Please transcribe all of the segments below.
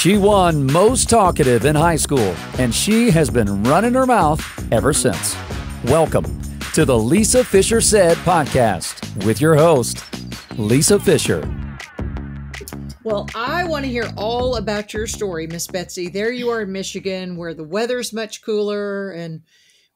She won most talkative in high school, and she has been running her mouth ever since. Welcome to the Lisa Fischer Said podcast with your host, Lisa Fischer. Well, I want to hear all about your story, Miss Betsy. There you are in Michigan, where the weather's much cooler and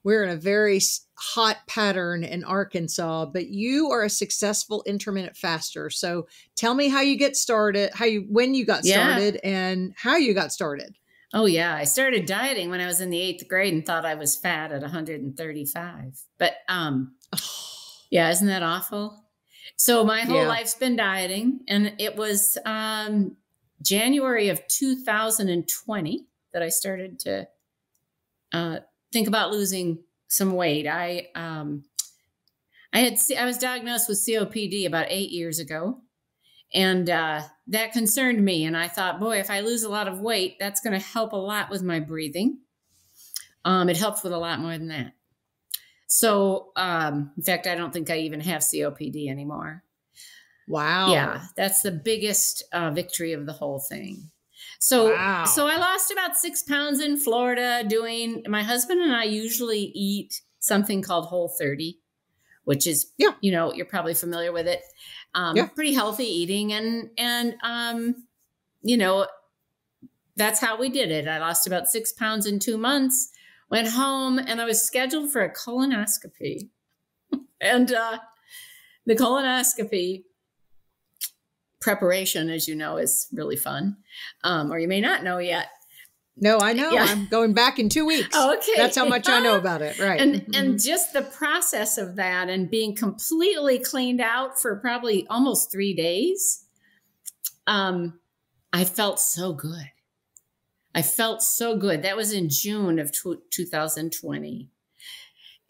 we're in a very hot pattern in Arkansas, but you are a successful intermittent faster. So tell me how you get started, how you when you got Yeah. started and how you got started. Oh yeah, I started dieting when I was in the eighth grade and thought I was fat at 135. But um, yeah, isn't that awful? So my whole Yeah. life's been dieting, and it was um, January of 2020 that I started to uh, think about losing some weight. I um, I had I was diagnosed with COPD about eight years ago, and uh, that concerned me. And I thought, boy, if I lose a lot of weight, that's going to help a lot with my breathing. Um, it helps with a lot more than that. So, um, in fact, I don't think I even have COPD anymore. Wow. Yeah, that's the biggest uh, victory of the whole thing. So, Wow. so I lost about six pounds in Florida doing. My husband and I usually eat something called Whole 30, which is Yeah. you know, you're probably familiar with it. Um, Yeah. pretty healthy eating, and and um, you know, that's how we did it. I lost about six pounds in two months. Went home, and I was scheduled for a colonoscopy, and uh, the colonoscopy preparation, as you know, is really fun. Um, or you may not know yet. No, I know. Yeah. I'm going back in two weeks. Okay. That's how much I know about it. Right. And Mhm. and just the process of that and being completely cleaned out for probably almost three days, um, I felt so good. I felt so good. That was in June of tw 2020.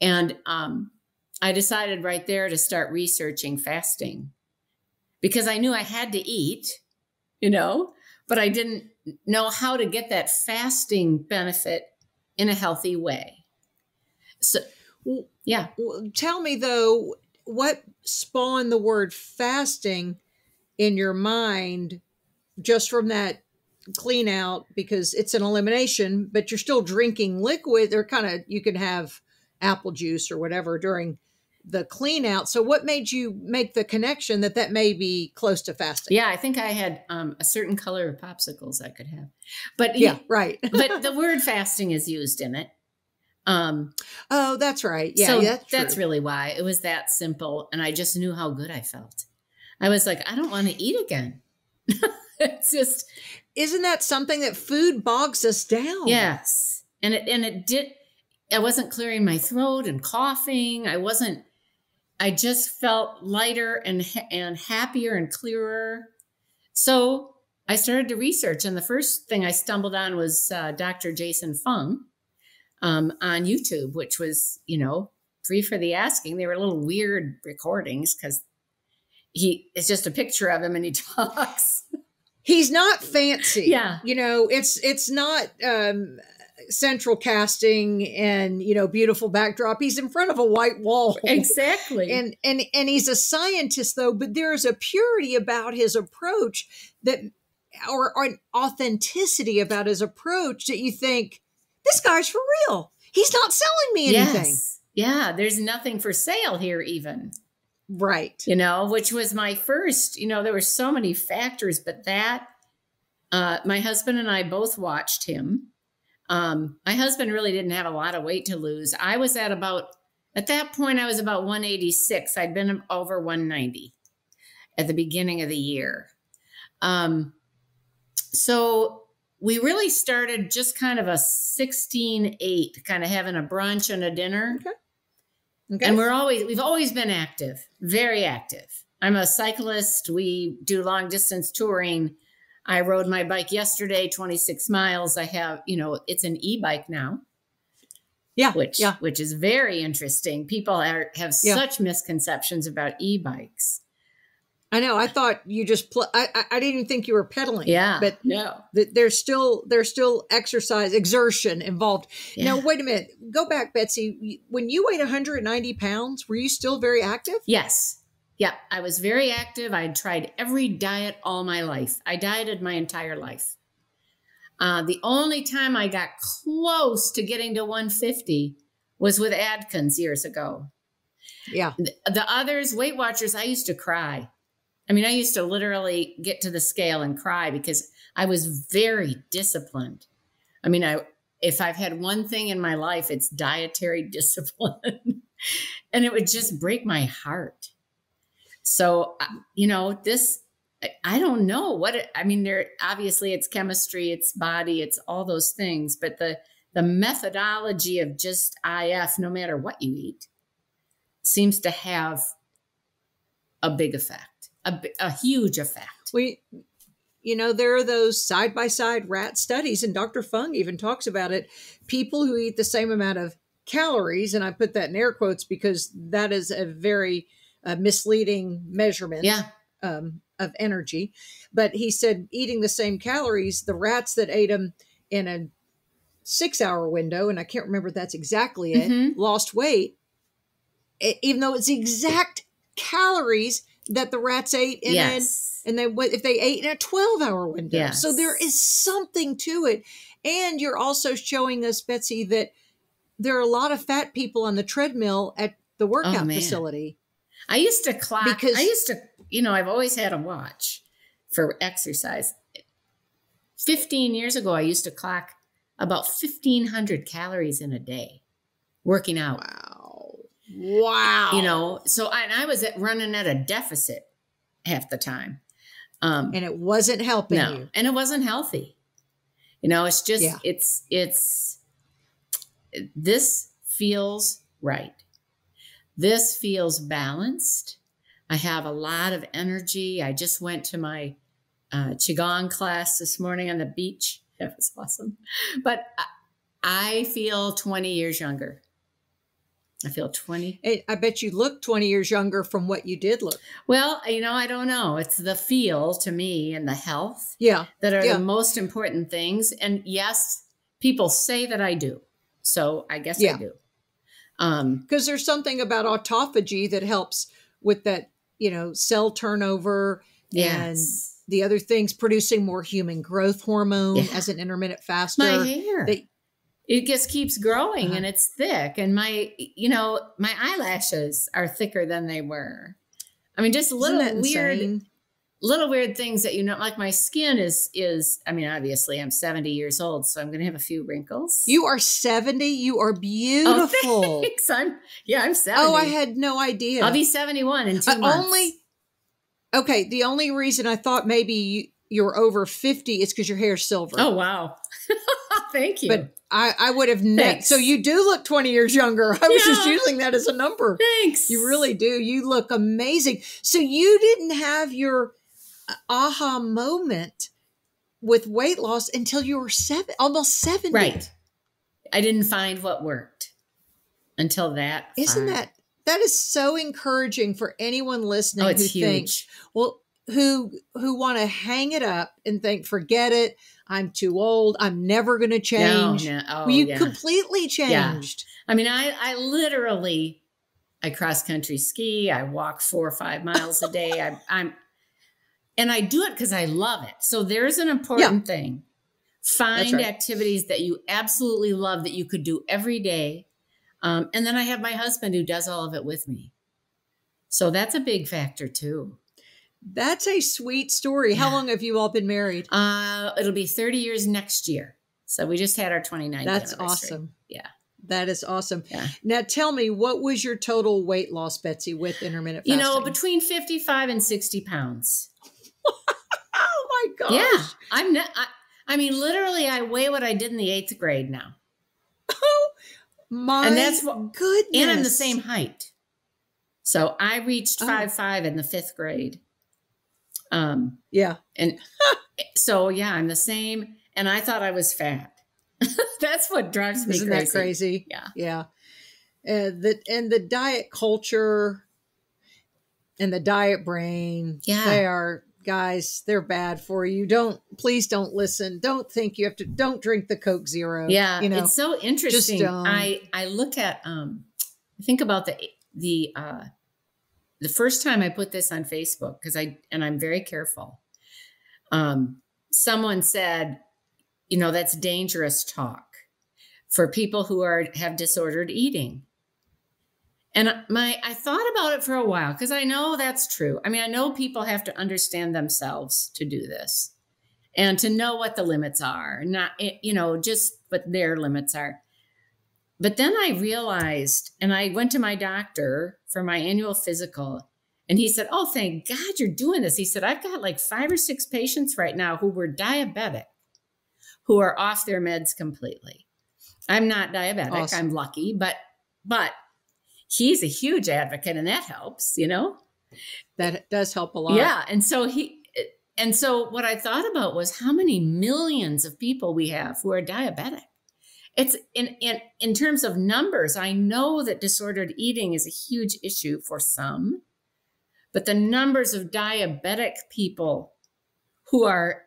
And um, I decided right there to start researching fasting because I knew I had to eat, you know, but I didn't know how to get that fasting benefit in a healthy way. So, yeah. Tell me though, what spawned the word fasting in your mind just from that clean out because it's an elimination, but you're still drinking liquid or kind of you can have apple juice or whatever during the clean out. So what made you make the connection that that may be close to fasting? Yeah, I think I had um, a certain color of popsicles I could have. But Yeah, right. but the word fasting is used in it. Um, oh, that's right. Yeah, so yeah, that's, true. really why it was that simple. And I just knew how good I felt. I was like, I don't want to eat again. it's just, Isn't that something that food bogs us down? yes. And it, and it did, I wasn't clearing my throat and coughing. I wasn't, I just felt lighter and, and happier and clearer. So I started to research. And the first thing I stumbled on was uh, Dr. Jason Fung um, on YouTube, which was, you know, free for the asking. They were little weird recordings because he it's just a picture of him and he talks. he's not fancy. Yeah. You know, it's it's not um central casting and you know beautiful backdrop. He's in front of a white wall. exactly. And and and he's a scientist though, but there is a purity about his approach that or, or an authenticity about his approach that you think this guy's for real. He's not selling me anything. yes. Yeah. There's nothing for sale here, even. Right. you know, which was my first, you know, there were so many factors, but that, uh, my husband and I both watched him. Um, my husband really didn't have a lot of weight to lose. I was at about, at that point, I was about 186. I'd been over 190 at the beginning of the year. Um, so we really started just kind of a 16 8, kind of having a brunch and a dinner. Okay. And we're always we've always been active, very active. I'm a cyclist. We do long distance touring. I rode my bike yesterday, 26 miles. I have, you know, it's an e-bike now, yeah. which yeah. which is very interesting. People are, have Yeah. such misconceptions about e-bikes. I know. I thought you just pl- I, I didn't even think you were pedaling. Yeah. But no. th- there's still there's still exercise exertion involved. Now wait a minute. Go back, Betsy. When you weighed 190 pounds, were you still very active? Yes. Yeah, I was very active. I'd tried every diet all my life. I dieted my entire life. Uh, the only time I got close to getting to 150 was with Atkins years ago. Yeah. The, the others, Weight Watchers, I used to cry. I mean, I used to literally get to the scale and cry because I was very disciplined. I mean, I if I've had one thing in my life, it's dietary discipline. and it would just break my heart. So, uh, you know, this I don't know what it, I mean. There obviously it's chemistry, it's body, it's all those things. But the the methodology of just IF, no matter what you eat, seems to have a big effect, a, a huge effect. We, you know, there are those side by side rat studies, and Dr. Fung even talks about it. People who eat the same amount of calories, and I put that in air quotes because that is a very uh, misleading measurement. Yeah. Um, of energy. But he said eating the same calories, the rats that ate them in a six hour window, and I can't remember if that's exactly it, Mhm. lost weight, even though it's the exact calories that the rats ate in yes. and they if they ate in a 12 hour window. Yes. So there is something to it. And you're also showing us, Betsy, that there are a lot of fat people on the treadmill at the workout Oh, facility. I used to clock Because- I used to, you know, I've always had a watch for exercise. 15 years ago, I used to clock about 1500 calories in a day working out. Wow. Wow. You know, so I, and I was at running at a deficit half the time. Um, and it wasn't helping no, you. and it wasn't healthy. You know, it's just Yeah. it's it's this feels right. This feels balanced. I have a lot of energy. I just went to my uh, qigong class this morning on the beach. That was awesome. But I, feel 20 years younger. I feel 20. I bet you look 20 years younger from what you did look. Well, you know, I don't know. It's the feel to me and the health Yeah. that are Yeah. the most important things. And yes, people say that I do. So I guess Yeah. I do. Um, Because there's something about autophagy that helps with that, you know, cell turnover and the other things producing more human growth hormone Yeah. as an intermittent faster. My hair. They- it just keeps growing Uh-huh. and it's thick. And my, you know, my eyelashes are thicker than they were. I mean, just Isn't little weird, insane? Little weird things that you know, like my skin is, is, I mean, obviously I'm 70 years old, so I'm going to have a few wrinkles. You are 70. You are Oh, beautiful. thanks. I'm, yeah, I'm 70. Oh, I had no idea. I'll be 71 in two I months. only okay. The only reason I thought maybe you, you're over 50 is because your hair's silver. Oh wow! Thank you. But I, I would have. Thanks. So you do look 20 years younger. I was just using that as a number. Thanks. You really do. You look amazing. So you didn't have your uh, aha moment with weight loss until you were seven, almost 70. right. I didn't find what worked until that. Isn't far. that that is so encouraging for anyone listening Oh, who it's thinks, huge. well, who who want to hang it up and think, forget it. I'm too old. I'm never going to change. No, no. Oh, well, you yeah. completely changed. I mean, I I literally I cross country ski. I walk four or five miles a day. I, I'm and I do it because I love it. So there's an important thing. Find right. activities that you absolutely love that you could do every day. Um, and then I have my husband who does all of it with me. So that's a big factor too. That's a sweet story. How long have you all been married? Uh, it'll be 30 years next year. So we just had our 29th That's awesome. Yeah. That is awesome. Yeah. Now tell me, what was your total weight loss, Betsy, with intermittent You know, between 55 and 60 pounds. Oh my gosh. Yeah. I'm not, I, I mean, literally, I weigh what I did in the eighth grade now. Oh my And that's what- goodness. And I'm the same height. So I reached Oh. five five in the fifth grade. Um, Yeah. and so yeah, I'm the same. And I thought I was fat. That's what drives me Isn't crazy. that crazy? Yeah. Yeah. Uh, the and the diet culture and the diet brain. Yeah. They are guys, they're bad for you. Don't please don't listen. Don't think you have to don't drink the Coke Zero. Yeah, You know. it's so interesting. don't. I I look at um think about the the uh the first time I put this on Facebook because I and I'm very careful. Um someone said you know, that's dangerous talk for people who are have disordered eating. And my I thought about it for a while because I know that's true. I mean, I know people have to understand themselves to do this and to know what the limits are, not eh, you know, just what their limits are. But then I realized and I went to my doctor for my annual physical and he said, "Oh, thank God you're doing this." He said, "I've got like 5 or 6 patients right now who were diabetic who are off their meds completely. I'm not diabetic. Awesome. I'm lucky, but but he's a huge advocate and that helps, you know? That does help a lot. Yeah. And so he, and so what I thought about was how many millions of people we have who are diabetic. It's in, in, in terms of numbers, I know that disordered eating is a huge issue for some, but the numbers of diabetic people who are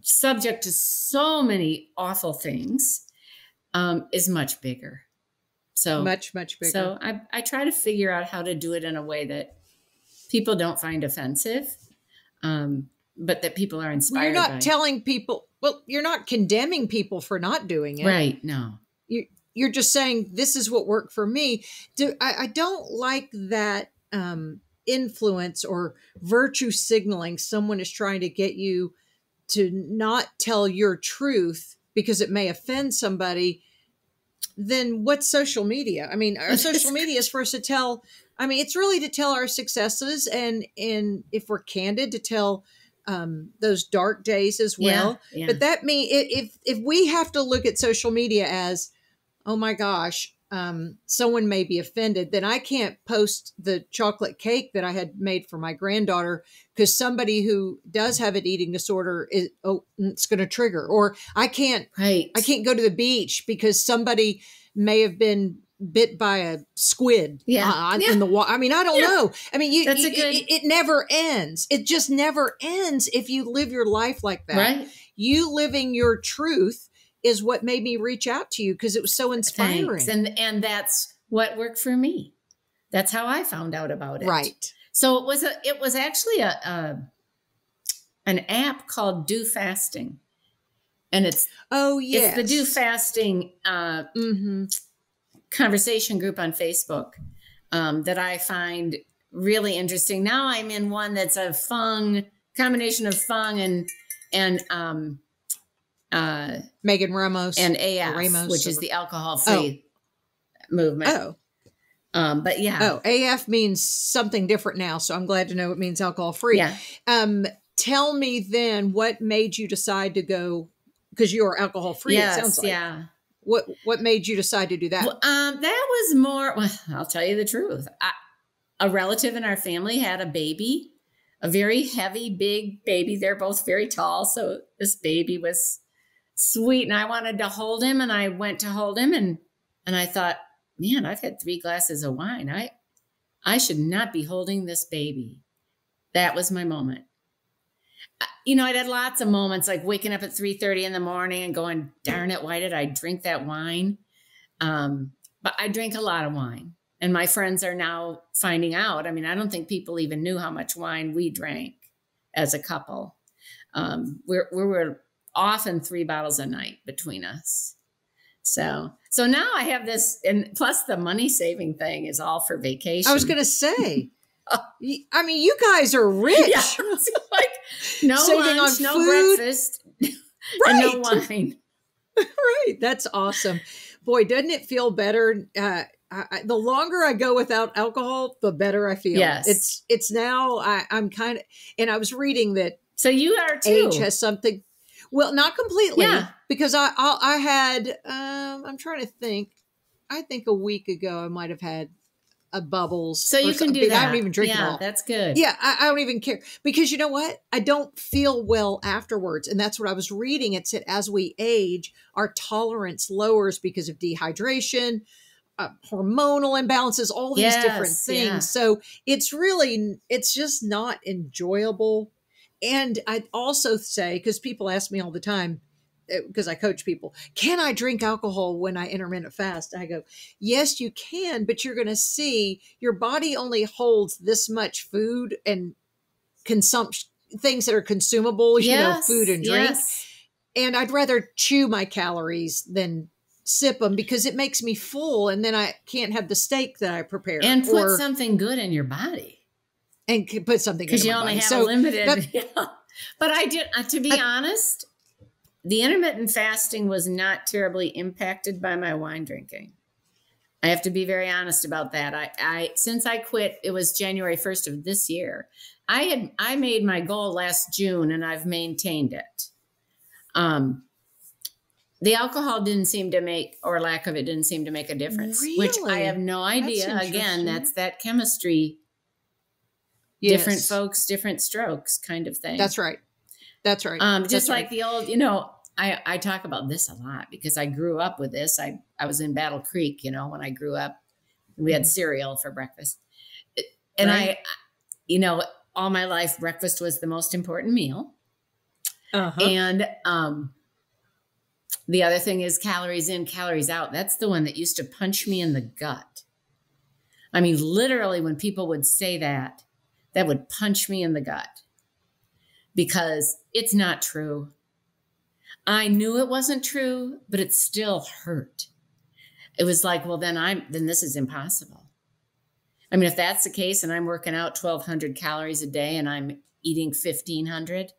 subject to so many awful things um, is much bigger. So much, much bigger. So I, I try to figure out how to do it in a way that people don't find offensive, um, but that people are inspired. Well, you're not telling people. Well, you're not condemning people for not doing it, right? No, you you're just saying this is what worked for me. Do I, I don't like that um, influence or virtue signaling. Someone is trying to get you to not tell your truth because it may offend somebody then what's social media? I mean, our social media is for us to tell. I mean, it's really to tell our successes and and if we're candid, to tell um, those dark days as well. Yeah, yeah. But that mean if if we have to look at social media as, oh my gosh, um, someone may be offended, then I can't post the chocolate cake that I had made for my granddaughter because somebody who does have an eating disorder is oh it's going to trigger. Or I can't right. I can't go to the beach because somebody may have been bit by a squid yeah. Uh, yeah. in the water. I mean, I don't yeah. know. I mean, you, That's you, a good... it, it, never ends. It just never ends if you live your life like that. Right. You living your truth is what made me reach out to you because it was so inspiring. Thanks. And and that's what worked for me. That's how I found out about it. Right. So it was a it was actually a, a an app called Do Fasting. And it's oh yeah, It's the Do Fasting uh, mm-hmm. conversation group on Facebook um, that I find really interesting. Now I'm in one that's a fung combination of fung and and um, uh, Megan Ramos and AF, Ramos which is the alcohol free oh. movement. Oh. Um, but yeah. Oh, AF means something different now. So I'm glad to know it means alcohol free. Yeah. Um, tell me then what made you decide to go because you're alcohol free. Yes, it sounds like. Yeah. What what made you decide to do that? Well, um, that was more. Well, I'll tell you the truth. I, a relative in our family had a baby, a very heavy, big baby. They're both very tall, so this baby was sweet and I wanted to hold him and I went to hold him and and I thought, man, I've had 3 glasses of wine. I I should not be holding this baby. That was my moment. You know, I'd had lots of moments like waking up at 3:30 in the morning and going, "Darn it, why did I drink that wine?" Um, but I drink a lot of wine. And my friends are now finding out. I mean, I don't think people even knew how much wine we drank as a couple. Um, we're, we were often three bottles a night between us. So, so now I have this, and plus the money saving thing is all for vacation. I was going to say, I mean, you guys are rich. Yeah, like no Saving lunch, no food. breakfast, right. no wine. right. That's awesome. Boy, doesn't it feel better? Uh, I, the longer I go without alcohol, the better I feel. Yes, it's it's now. I, I'm kind of, and I was reading that. So you are too. Age has something well, not completely, yeah. because I I, I had um, I'm trying to think. I think a week ago I might have had a bubbles. So you can do that. I don't even drink yeah, it all. That's good. Yeah, I, I, don't even care because you know what? I don't feel well afterwards, and that's what I was reading. It said as we age, our tolerance lowers because of dehydration. Uh, hormonal imbalances all these yes, different things yeah. so it's really it's just not enjoyable and I'd also say, because people ask me all the time, because eh, I coach people, can I drink alcohol when I intermittent fast? I go, yes, you can, but you're going to see your body only holds this much food and consumption, things that are consumable, yes, you know, food and drink. Yes. and I'd rather chew my calories than sip them because it makes me full and then I can't have the steak that I prepared. and put or, something good in your body and put something because you only body. have So a limited. yeah. But I did, uh, to be I- honest, the intermittent fasting was not terribly impacted by my wine drinking. I have to be very honest about that. I, I since I quit, it was January first of this year. I had I made my goal last June, and I've maintained it. Um, the alcohol didn't seem to make, or lack of it, didn't seem to make a difference. Which I have no idea. Again, that's that chemistry Yes. different folks, different strokes kind of thing. That's right. That's right. Um, just That's like right. the old, you know, I, I talk about this a lot because I grew up with this. I, I was in Battle Creek, you know, when I grew up, we had cereal for breakfast. And Mm-hmm. Right. I, you know, all my life, breakfast was the most important meal. uh-huh. And um, the other thing is calories in, calories out. That's the one that used to punch me in the gut. I mean, literally, when people would say that, that would punch me in the gut because it's not true. I knew it wasn't true, but it still hurt. It was like, well, then I'm then this is impossible. I mean, if that's the case, and I'm working out 1,200 calories a day, and I'm eating 1,500,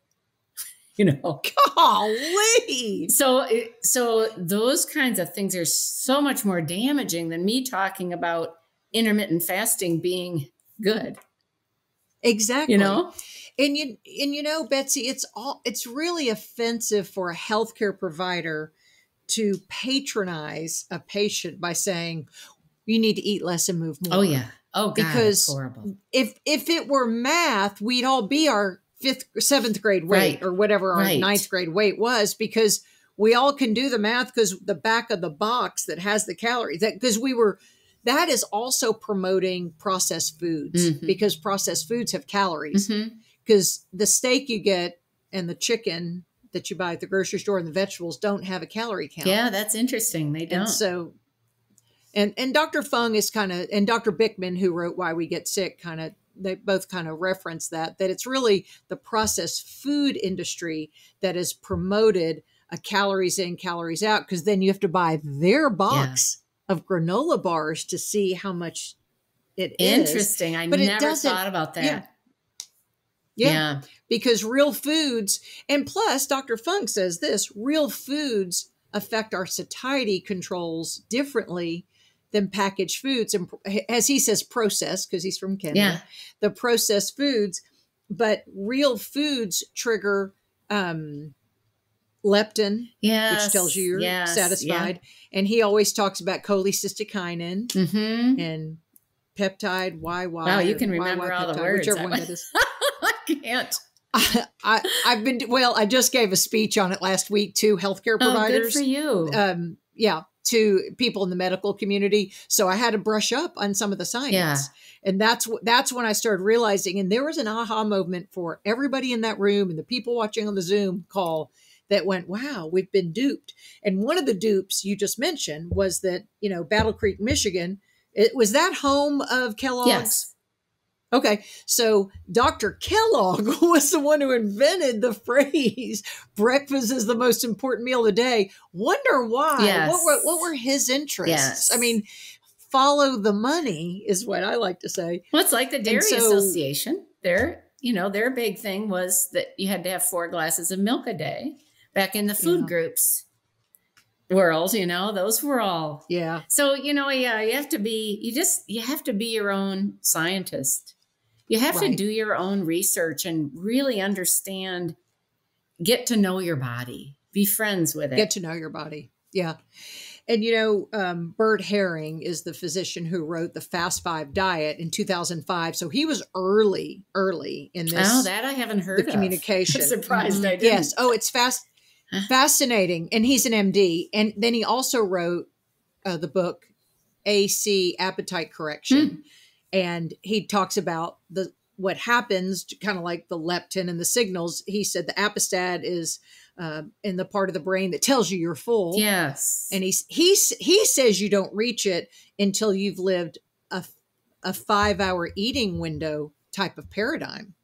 you know, Golly. so so those kinds of things are so much more damaging than me talking about intermittent fasting being good. Exactly. You know, and you and you know betsy it's all it's really offensive for a healthcare provider to patronize a patient by saying you need to eat less and move oh, more oh yeah, oh god, Because- horrible. if if it were math we'd all be our fifth seventh grade weight Right. or whatever our Right. ninth grade weight was because we all can do the math because the back of the box that has the calories that because we were that is also promoting processed foods Mhm. because processed foods have calories because the steak you get and the chicken that you buy at the grocery store and the vegetables don't have a calorie count. Yeah, that's interesting. They don't. And so, and and Dr. Fung is kind of, and Dr. Bikman, who wrote Why We Get Sick, kind of, they both kind of reference that that it's really the processed food industry that has promoted a calories in, calories out, because then you have to buy their box of granola bars to see how much it interesting. I but never thought about that. yeah. Yeah. yeah because real foods and plus dr Fung says this real foods affect our satiety controls differently than packaged foods and as he says processed because he's from Canada Yeah. the processed foods but real foods trigger um leptin Yes. which tells you you're yes, satisfied and he always talks about cholecystokinin Yeah. hmm and peptide YY Wow, you can remember YY all the words. whichever I one that is I can't. I, I've been well. I just gave a speech on it last week to healthcare providers. Oh, good for you. Um, yeah, to people in the medical community. So I had to brush up on some of the science. Yeah. And that's that's when I started realizing, and there was an aha moment for everybody in that room and the people watching on the Zoom call that went, "Wow, we've been duped." And one of the dupes you just mentioned was that you know Battle Creek, Michigan. It was that home of Kellogg's. yes. Okay, so Dr. Kellogg was the one who invented the phrase "breakfast is the most important meal of the day." Wonder why? Yes. What were what were his interests? Yes. I mean, follow the money is what I like to say. Well, it's like the Dairy so- Association. Their, you know, their big thing was that you had to have four glasses of milk a day. Back in the food Yeah. groups world, you know, those were all. Yeah, So you know, yeah, you have to be. You just you have to be your own scientist. You have to do your own research and really understand. Get to know your body. Be friends with it. get to know your body. Yeah. And you know, um, Bert Herring is the physician who wrote the Fast Five diet in 2005. So he was early, early in this. oh, that I haven't heard the of. communication. I'm surprised Mhm. I didn't. Yes. Oh, it's fast? Fascinating. And he's an MD. And then he also wrote uh, the book AC Appetite Correction, Hmm. and he talks about the what happens, kind of like the leptin and the signals. He said the appestat is uh, in the part of the brain that tells you you're full. Yes. And he's he's he says you don't reach it until you've lived a a five hour eating window type of paradigm.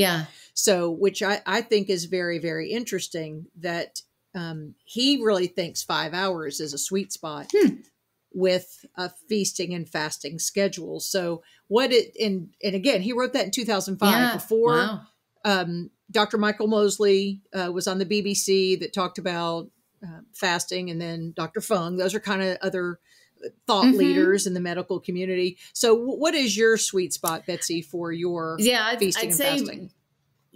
Yeah. So, which I, I think is very, very interesting that um, he really thinks five hours is a sweet spot Hmm. with a feasting and fasting schedule. So what it and and again, he wrote that in 2005 Yeah. before Wow. um, Dr. Michael Mosley uh, was on the BBC that talked about uh, fasting, and then Dr. Fung. Those are kind of other thought Mhm. leaders in the medical community. So, w- what is your sweet spot, Betsy, for your Yeah, I'd, feasting I'd and say fasting?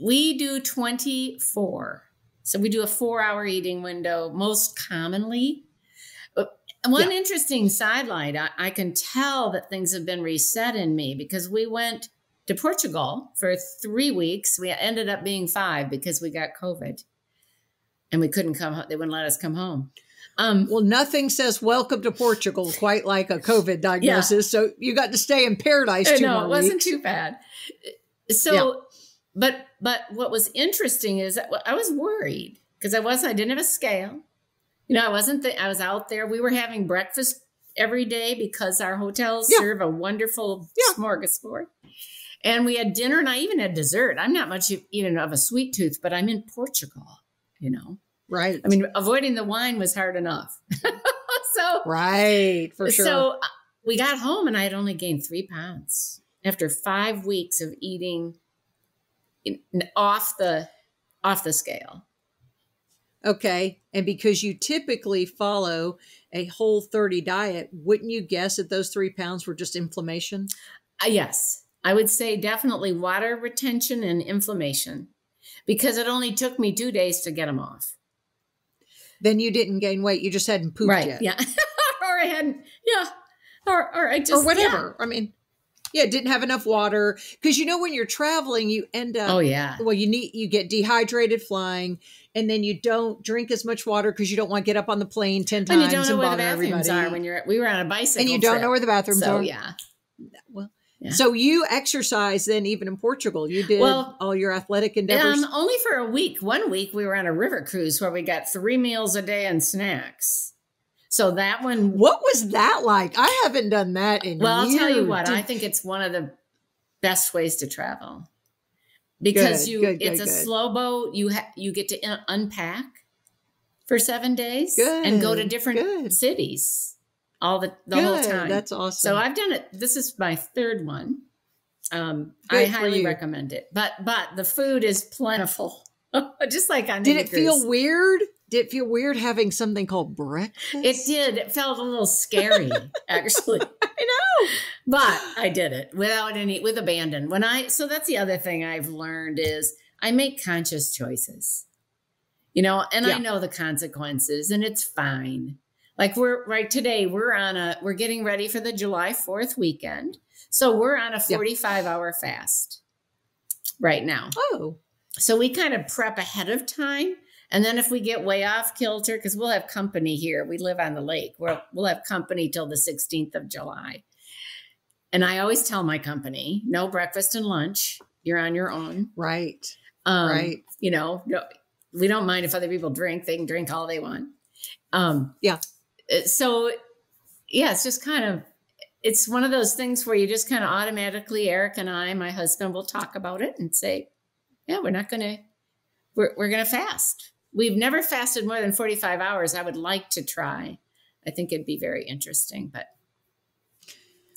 we do 24. So we do a four hour eating window most commonly. Uh, One Yeah. interesting sidelight, I, I can tell that things have been reset in me because we went to Portugal for three weeks. We ended up being five because we got COVID and we couldn't come home. They wouldn't let us come home. Um, Well, nothing says welcome to Portugal quite like a COVID diagnosis. So you got to stay in paradise two no, it wasn't weeks. too bad. So, but but what was interesting is I was worried because I wasn't. I didn't have a scale. You know, I wasn't. The, I was out there. We were having breakfast every day because our hotels Yeah. serve a wonderful Yeah. smorgasbord. And we had dinner, and I even had dessert. I'm not much even of a sweet tooth, but I'm in Portugal. You know, right. I mean, avoiding the wine was hard enough. so right, for sure. so uh, we got home and I had only gained three pounds after five weeks of eating in, off the off the scale. Okay. And because you typically follow a whole 30 diet, wouldn't you guess that those three pounds were just inflammation? Uh, yes, I would say definitely water retention and inflammation because it only took me two days to get them off. Then you didn't gain weight. You just hadn't pooped right? yet. Yeah, or I hadn't. Yeah, or or I just or whatever. I mean, yeah, didn't have enough water. Because you know, when you're traveling, you end up, Oh yeah. well, you need, you get dehydrated flying, and then you don't drink as much water because you don't want to get up on the plane 10 times And you don't know and where the bathrooms everybody. are when you're. We were on a bicycle, and you don't trip, know where the bathrooms so are. yeah. Yeah. so you exercise then even in Portugal. You did Well, all your athletic endeavors. Um, only for a week. One week we were on a river cruise where we got three meals a day and snacks. So that one, what was that like? I haven't done that in well, I'll tell you what, I think it's one of the best ways to travel because Good, you, good, it's good, a slow boat. You ha- you get to un- unpack for seven days and go to different cities all the the Good, whole time. That's awesome. So I've done it. This is my third one. Um, I highly you. recommend it. But but the food is plentiful, just like on did it feel weird? Did it feel weird having something called breakfast? It did. It felt a little scary, actually. I know. But I did it without any with abandon. When I so that's the other thing I've learned is I make conscious choices. You know, and Yeah. I know the consequences and it's fine. Like we're right today, we're on a we're getting ready for the July 4th weekend. So we're on a Yeah. 45 hour fast right now. Oh, So we kind of prep ahead of time. And then if we get way off kilter, because we'll have company here, we live on the lake, we'll, we'll have company till the 16th of July. And I always tell my company no breakfast and lunch. You're on your own. right, Um, right. You know, no, we don't mind if other people drink, they can drink all they want. Um, Yeah. So, yeah, it's just kind of, it's one of those things where you just kind of automatically, Eric and I, my husband, will talk about it and say, yeah, we're not going to, we're, we're going to fast. We've never fasted more than 45 hours. I would like to try. I think it'd be very interesting, but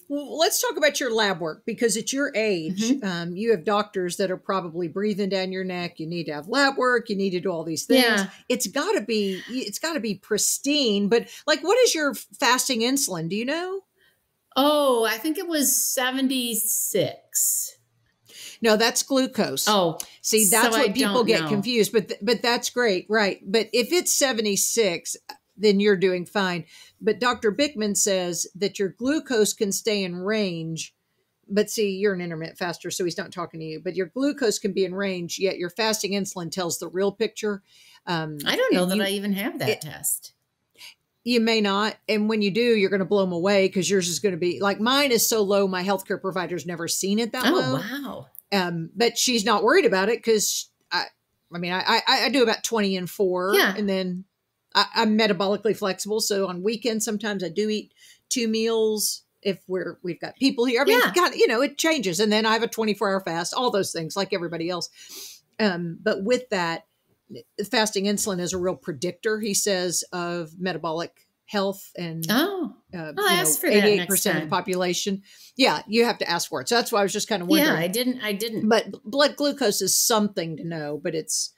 Well, let's talk about your lab work because at your age, Mm-hmm. um, you have doctors that are probably breathing down your neck. You need to have lab work. You need to do all these things. Yeah. It's got to be. It's got to be pristine. But like, what is your fasting insulin? Do you know? oh, I think it was 76. No, that's glucose. Oh, See, So that's I what people get know. confused. But th- but that's great, right? But if it's seventy six, then you're doing fine. But Dr. Bikman says that your glucose can stay in range. But see, you're an intermittent faster, so he's not talking to you. But your glucose can be in range, yet your fasting insulin tells the real picture. Um, I don't know that you, I even have that it- test. you may not, and when you do, you're going to blow them away because yours is going to be like mine is so low. My healthcare provider's never seen it that low. Oh, low. wow. um, but she's not worried about it because I, I mean, I, I, I do about 20 and four Yeah. and then I, I'm metabolically flexible. So on weekends, sometimes I do eat two meals if we're, we've got people here. I mean, Yeah. God, you know, it changes. And then I have a 24 hour fast, all those things like everybody else. Um, but with that, fasting insulin is a real predictor, he says, of metabolic health and Oh, uh, I'll ask know, for that 88% next of the population. Yeah, you have to ask for it. So that's why I was just kind of wondering. yeah. I didn't. I didn't. but blood glucose is something to know, but it's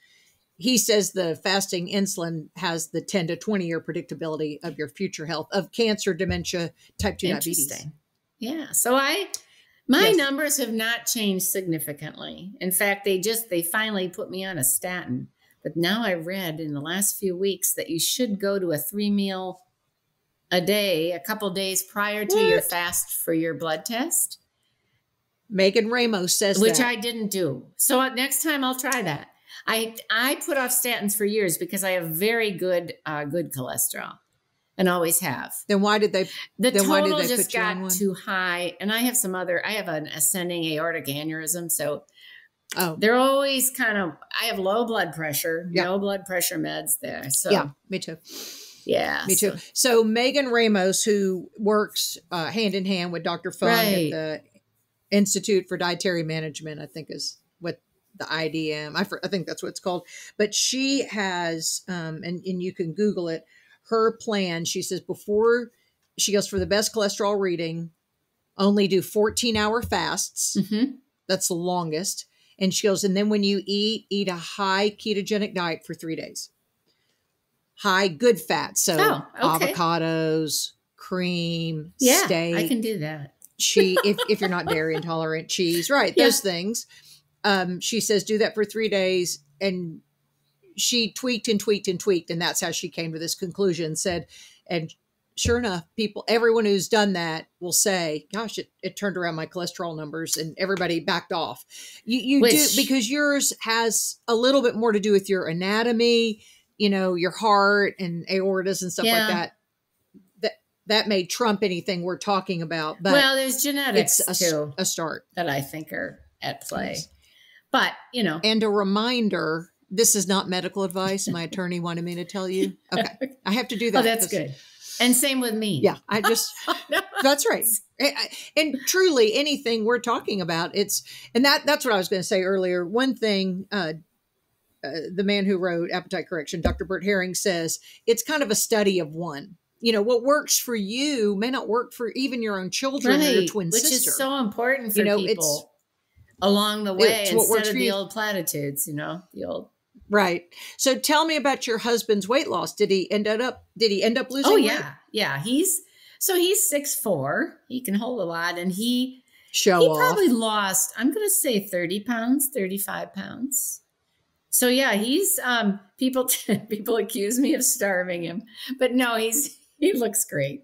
he says the fasting insulin has the 10 to 20 year predictability of your future health of cancer, dementia, type 2 diabetes. Yeah. So I my Yes. numbers have not changed significantly. In fact, they just they finally put me on a statin. But now I read in the last few weeks that you should go to a three meal a day, a couple days prior to your fast for your blood test, Megan Ramos says which that. I didn't do. So uh, next time I'll try that. I I put off statins for years because I have very good uh, good cholesterol, and always have. then why did they The Then total they just put you on got too high, and I have some other. I have an ascending aortic aneurysm, so Oh, they're always kind of. I have low blood pressure, no blood pressure meds there. So yeah, me too. yeah, Me too. so- So Megan Ramos, who works uh, hand in hand with Dr. Fung Right. at the Institute for Dietary Management, I think is the IDM. I, I think that's what it's called. But she has, um, and and you can Google it. Her plan. She says before she goes for the best cholesterol reading, only do 14 hour fasts. Mhm. That's the longest. And she goes, and then when you eat, eat a high ketogenic diet for three days. High good fat. So Oh, okay. avocados, cream, yeah, steak, I can do that. cheese. If, if you're not dairy intolerant, cheese, right? Yeah. Those things. Um, she says do that for three days. And she tweaked and tweaked and tweaked. And that's how she came to this conclusion. Said, and sure enough, people, everyone who's done that will say, gosh, it, it turned around my cholesterol numbers and everybody backed off. You, you Which- do because yours has a little bit more to do with your anatomy, you know, your heart and aortas and stuff Yeah. like that. That, that may trump anything we're talking about, but well, there's genetics it's a, too a start. that I think are at play, Yes. But you know, And a reminder this is not medical advice. My attorney wanted me to tell you. Okay. I have to do that. oh, that's good. And same with me. Yeah. I just, that's right. And truly anything we're talking about, it's, and that, that's what I was going to say earlier. One thing, uh, uh, the man who wrote Appetite Correction, Dr. Bert Herring says it's kind of a study of one. You know, what works for you may not work for even your own children or your twin which sister. is so important for You know, it's- people along the way It's instead of the old platitudes. You know, the old. right. So tell me about your husband's weight loss. Did he end up, did he end up losing Oh weight? yeah, yeah. He's so he's six four. He can hold a lot, and he Show he off. probably lost. I'm going to say thirty pounds, thirty five pounds. So yeah, he's um people people accuse me of starving him, but no, he's he looks great.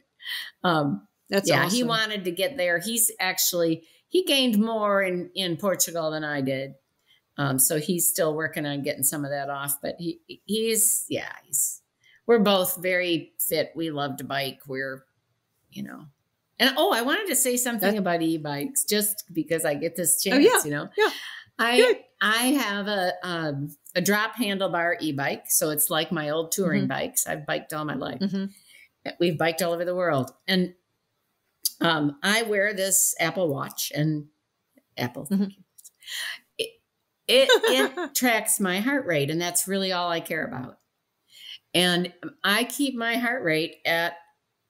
Um, That's yeah, awesome. he wanted to get there. He's actually he gained more in in Portugal than I did. Um, so he's still working on getting some of that off, but he he's yeah, he's we're both very fit. We love to bike. We're you know. And oh, I wanted to say something That- about e-bikes just because I get this Oh, chance, yeah, you know. yeah. I Good. I have a um, a drop handlebar e-bike, so it's like my old touring Mhm. bikes. I've biked all my life Mhm. we've biked all over the world and um, i wear this apple watch and apple Mhm. it, it, it tracks my heart rate and that's really all i care about and i keep my heart rate at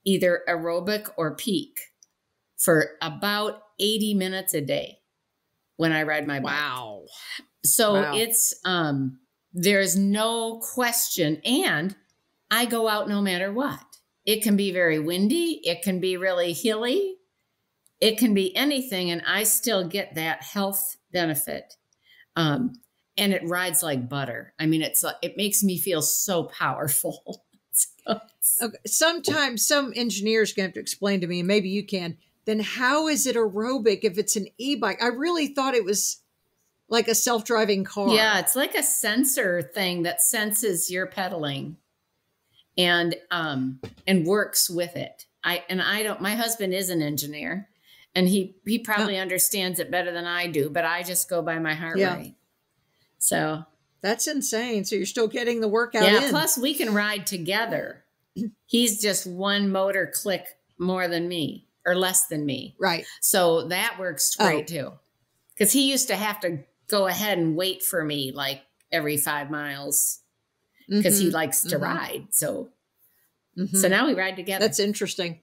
either aerobic or peak for about 80 minutes a day when i ride my bike Wow. so Wow. it's um there's no question and I go out no matter what. It can be very windy, it can be really hilly, it can be anything and I still get that health benefit. Um and it rides like butter. I mean it's like it makes me feel so powerful. So Okay. Sometimes some engineers going to have to explain to me, and maybe you can. Then how is it aerobic if it's an e-bike? I really thought it was like a self-driving car. Yeah, it's like a sensor thing that senses your pedaling and um and works with it. I and I don't my husband is an engineer and he he probably understands it better than I do, but I just go by my heart Yeah. rate. So That's insane. So you're still getting the workout yeah, in. plus we can ride together. He's just one motor click more than me or less than me. right. So that works great too. Because he used to have to go ahead and wait for me like every five miles because he Mhm, likes to mhm. ride. So mhm. so now we ride together. That's interesting.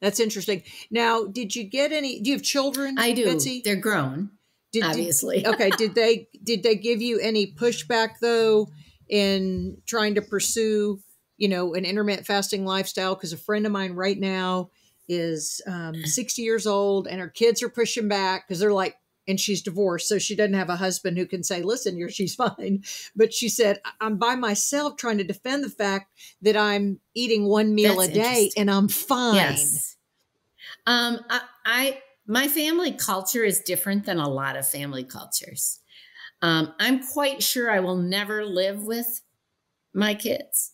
That's interesting. Now, did you get any? Do you have children? I do. Betsy. They're grown, Did, did- obviously. okay. Did they did they give you any pushback though in trying to pursue you know an intermittent fasting lifestyle? Because a friend of mine right now is um, sixty years old and her kids are pushing back because they're like. And she's divorced, so she doesn't have a husband who can say, "Listen, you're she's fine." But she said, "I- "I'm by myself trying to defend the fact that I'm eating one meal That's a day and I'm fine." Yes. Um, I, I my family culture is different than a lot of family cultures. Um, I'm quite sure I will never live with my kids.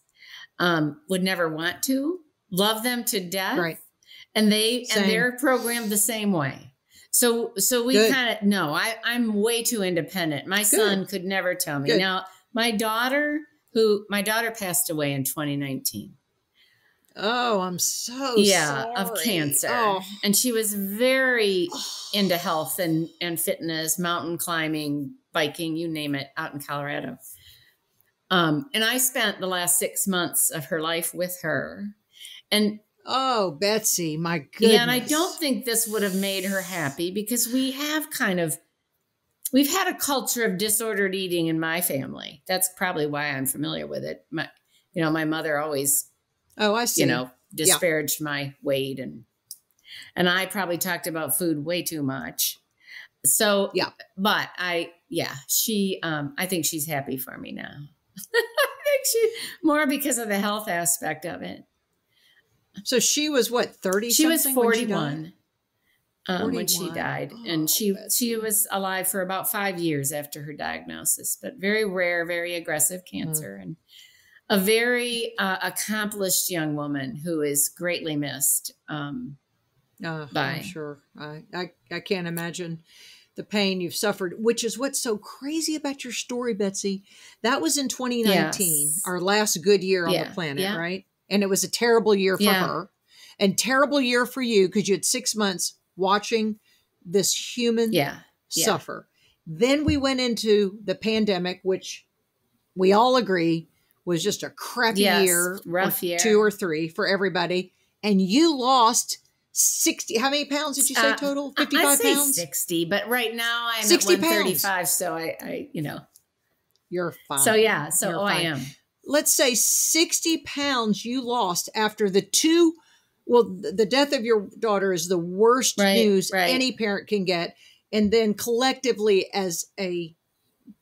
Um, would never want to. Love them to death. Right. And they Same. and they're programmed the same way. So so we kind of no, I, I'm way too independent. My son could never tell me. Good. Now, my daughter, who my daughter passed away in 2019 Oh, I'm so yeah of cancer Oh. and she was very into health and and fitness mountain climbing biking you name it out in colorado um and i spent the last six months of her life with her and Oh, Betsy, my goodness. yeah and i don't think this would have made her happy because we have kind of we've had a culture of disordered eating in my family that's probably why i'm familiar with it my you know my mother always Oh, I see. you know disparaged my weight and and i probably talked about food way too much so Yeah. but i yeah she um i think she's happy for me now i think she more because of the health aspect of it So she was what thirty? she was when 41 um, when she died Oh, and she she was alive for about five years after her diagnosis but very rare very aggressive Mm. cancer and a very uh, accomplished young woman who is greatly missed um, Uh, Bye. I'm sure. I, I I can't imagine the pain you've suffered, which is what's so crazy about your story, Betsy. That was in 2019, Yes. our last good year on Yeah, the planet, yeah. right? And it was a terrible year for Yeah. her, and terrible year for you because you had six months watching this human yeah Yeah. suffer. Then we went into the pandemic, which we all agree was just a crappy Yes, year, rough year. two or three for everybody. And you lost 60. How many pounds did you say Uh, total? 55 I'd say pounds? 60, but right now I'm 60 at pounds. So I, I, you know, You're fine. so yeah, so oh, I am. Let's say 60 pounds you lost after the two. Well, the death of your daughter is the worst Right, news right. any parent can get. And then collectively, as a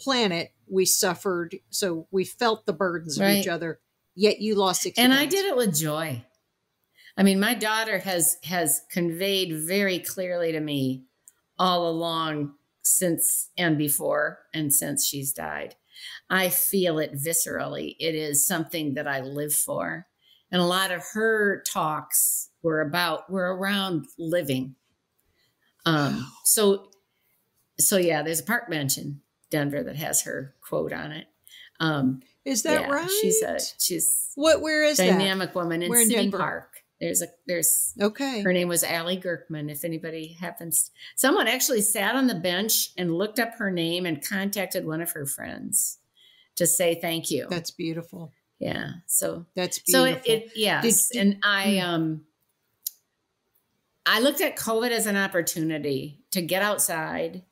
planet, we suffered. So we felt the burdens of each other. Yet you lost 60 And I did it with joy. I mean, my daughter has has conveyed very clearly to me all along since and before and since she's died. I feel it viscerally. It is something that I live for. And a lot of her talks were about were around living. Um so so yeah, there's a park bench in Denver that has her quote on it. Um Is that yeah, right? She's a she's what? Where is dynamic woman in Where in Denver? Park. There's a there's? Okay. her name was Alli Gerkman. If anybody happens, someone actually sat on the bench and looked up her name and contacted one of her friends to say thank you. That's beautiful. yeah. So That's so beautiful. it, it yes, Did- and I Mm. um I looked at COVID as an opportunity to get outside.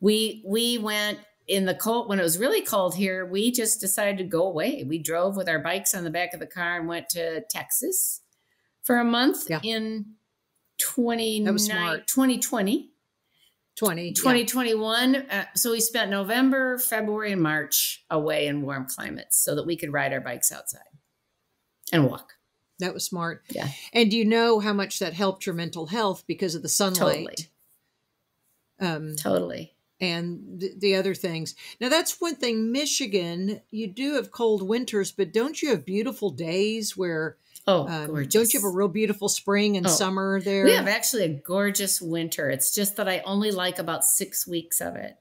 We we went in the cold when it was really cold here. We just decided to go away. We drove with our bikes on the back of the car and went to Texas for a month Yeah. in 20, That was smart. 2020. 20. yeah. 2021. Uh, so we spent November, February, and March away in warm climates so that we could ride our bikes outside and walk. That was smart. Yeah. And do you know how much that helped your mental health because of the sunlight? Totally. Um, Totally. and th- the other things. Now that's one thing. Michigan, you do have cold winters, but don't you have beautiful days where? Oh, Um, gorgeous. don't you have a real beautiful spring and Oh, summer there? We have actually a gorgeous winter. It's just that I only like about six weeks of it.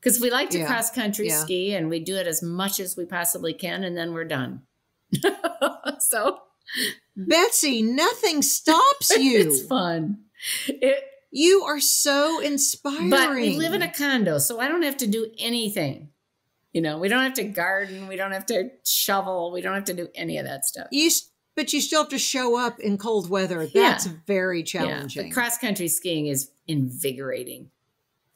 Because we like to Yeah, cross country yeah. ski and we do it as much as we possibly can and then we're done. so Betsy, nothing stops you. it's fun. It, You are so inspiring. but we live in a condo, so I don't have to do anything. You know, we don't have to garden, we don't have to shovel, we don't have to do any of that stuff. You, but you still have to show up in cold weather. That's very challenging. Yeah, cross country skiing is invigorating,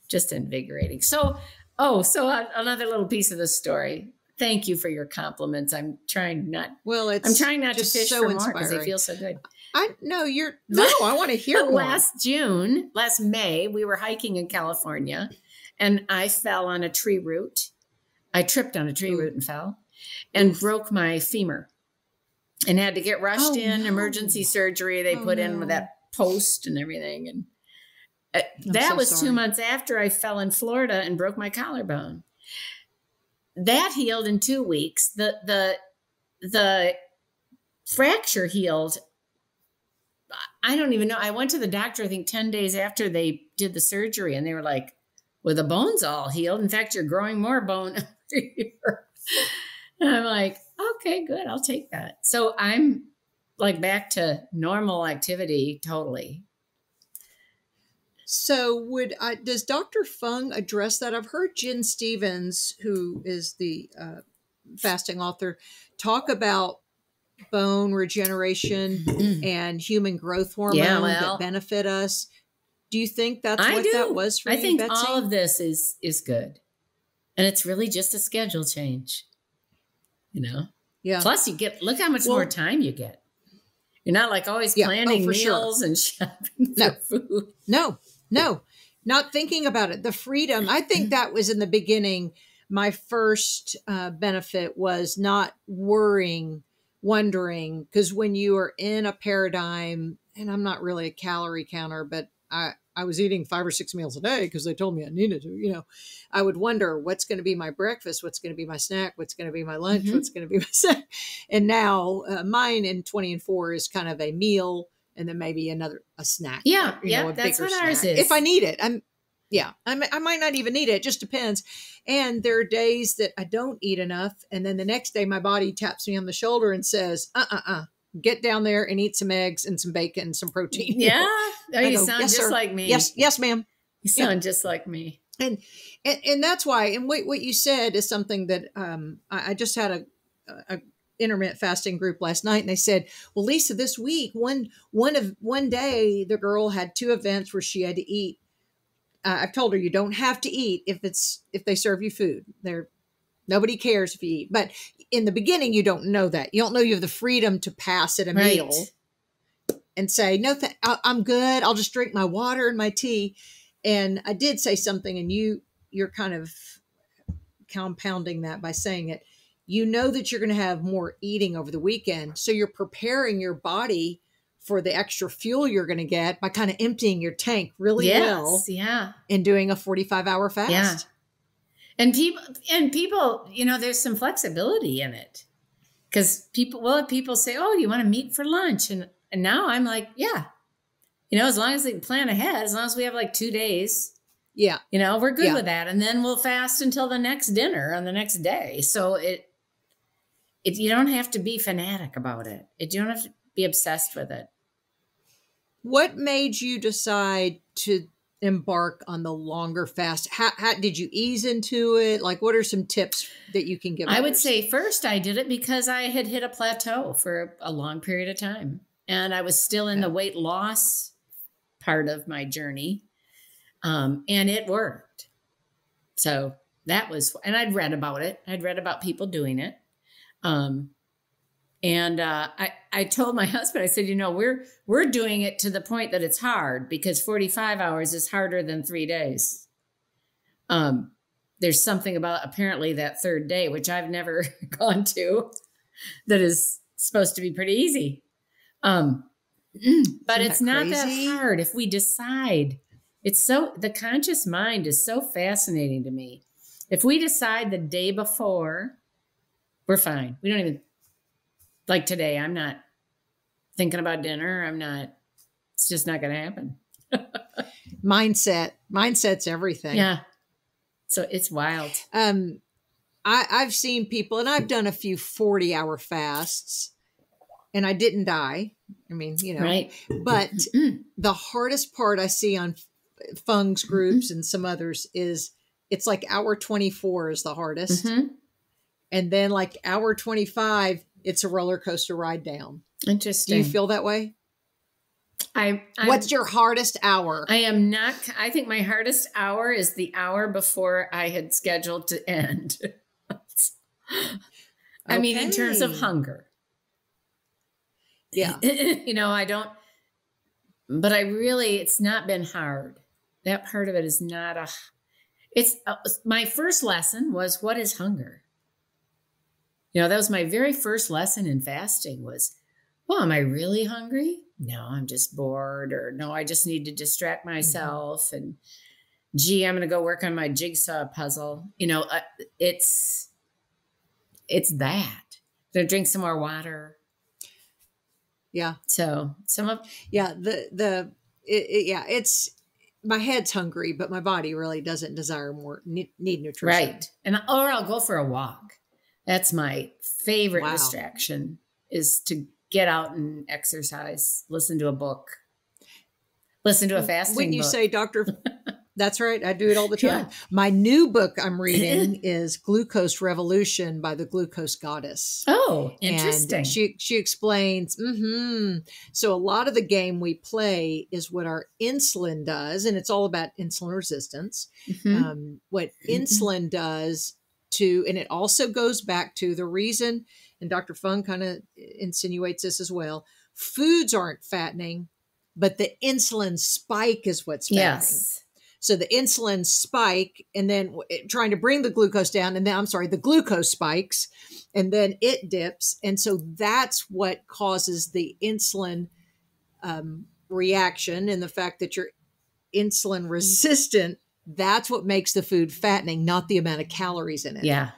just invigorating. So, oh, so uh, another little piece of the story. Thank you for your compliments. I'm trying not. well, it's I'm trying not to fish so for more because they feel so good. I no, you're no. I want to hear last June, last May, we were hiking in California, and I fell on a tree root. I tripped on a tree root and fell, and broke my femur, and had to get rushed Oh, in no. emergency surgery. They Oh, put in with that post and everything, and uh, that so was sorry. two months after I fell in Florida and broke my collarbone. That healed in two weeks. The the the fracture healed I don't even know. I went to the doctor, I think 10 days after they did the surgery, and they were like, well, the bone's all healed. In fact, you're growing more bone here. I'm like, okay, good. I'll take that. So I'm like back to normal activity totally. So, would I, does Dr. Fung address that? I've heard Gin Stephens, who is the uh, fasting author, talk about bone regeneration and human growth hormone Yeah, well- that benefit us. Do you think that's I what do. that was for I you, think Betsy? all of this is is good. And it's really just a schedule change. You know? yeah. Plus you get look how much Well- more time you get. You're not like always Yeah, oh, planning sure. meals and shopping No. for food. No, no, not thinking about it. The freedom. I think that was in the beginning. My first uh, benefit was not worrying, wondering, because when you are in a paradigm, and I'm not really a calorie counter, but I, I was eating five or six meals a day because they told me I needed to, you know, I would wonder what's going to be my breakfast, what's going to be my snack, what's going to be my lunch, Mhm. what's going to be my snack. And now uh, mine in 20 and four is kind of a meal and then maybe another a snack. Yeah, you yeah, know, that's what ours snack. is. If I need it, I'm yeah, I, mi- I might not even need it. It just depends. And there are days that I don't eat enough, and then the next day my body taps me on the shoulder and says, "Uh, uh, uh, get down there and eat some eggs and some bacon and some protein." Yeah. Oh, you go, sound "Yes, just sir. like me. yes, yes, ma'am. You sound just like me. and and, and that's why and what, what you said is something that um, I, I just had a, a intermittent fasting group last night and they said well lisa this week one one of one day the girl had two events where she had to eat uh, i've told her you don't have to eat if it's if they serve you food they're nobody cares if you eat but in the beginning you don't know that you don't know you have the freedom to pass at a Right. meal and say no th- I- i'm good i'll just drink my water and my tea and i did say something and you you're kind of compounding that by saying it you know that you're going to have more eating over the weekend so you're preparing your body for the extra fuel you're going to get by kind of emptying your tank really yes, well yeah. and doing a 45 hour fast Yeah. And people and people, you know, there's some flexibility in it. Cause people well, people say, Oh, you want to meet for lunch? And and now I'm like, yeah. You know, as long as they plan ahead, as long as we have like two days, yeah you know, we're good Yeah. with that. And then we'll fast until the next dinner on the next day. So it it you don't have to be fanatic about it. it you don't have to be obsessed with it. what made you decide to embark on the longer fast how, how did you ease into it like what are some tips that you can give I would say first I did it because I had hit a plateau for a long period of time. And I was still in the weight loss part of my journey. Um, and it worked. So that was, and I'd read about it. I'd read about people doing it. Um, and uh, I, I told my husband, I said, you know, we're we're doing it to the point that it's hard because 45 hours is harder than three days. Um, there's something about apparently that third day, which I've never gone to, that is supposed to be pretty easy. Um, but it's that not crazy? that hard if we decide. It's so the conscious mind is so fascinating to me. If we decide the day before, we're fine. We don't even like today. I'm not thinking about dinner. I'm not. It's just not going to happen. mindset mindset's everything Yeah. So it's wild. um I, I've seen people, and I've done a few 40 hour fasts, and I didn't die. I mean, you know, Right. but Mm. the hardest part I see on Fung's groups and some others is it's like hour 24 is the hardest. Mhm. And then like hour 25, it's a roller coaster ride down. Interesting. Do you feel that way? I I'm, What's your hardest hour? I am not. I think my hardest hour is the hour before I had scheduled to end. I mean, in terms of hunger. Yeah. you know, I don't, but I really, it's not been hard. That part of it is not a, it's uh, my first lesson was what is hunger? You know, that was my very first lesson in fasting was, well, am I really hungry? No, I'm just bored, or no, I just need to distract myself. And gee, I'm going to go work on my jigsaw puzzle. You know, uh, it's, it's that. Gonna drink some more water. Yeah. So some of Yeah. The, the, it, it- yeah, it's, my head's hungry, but my body really doesn't desire more, need, need nutrition. right, and or I'll go for a walk. That's my favorite Wow. distraction is to get out and exercise, listen to a book, listen to a fasting Wouldn't you book. say, Doctor? That's right. I do it all the time. Yeah. My new book I'm reading is Glucose Revolution by the Glucose Goddess. oh, interesting. And she she explains. hmm So a lot of the game we play is what our insulin does, and it's all about insulin resistance. Mhm. Um, what insulin does to, and it also goes back to the reason. And Dr. Fung kind of insinuates this as well. Foods aren't fattening, but the insulin spike is what's fattening. yes, So the insulin spike, and then trying to bring the glucose down, and then I'm sorry, the glucose spikes, and then it dips, and so that's what causes the insulin um, reaction, and the fact that you're insulin resistant. That's what makes the food fattening, not the amount of calories in it. yeah,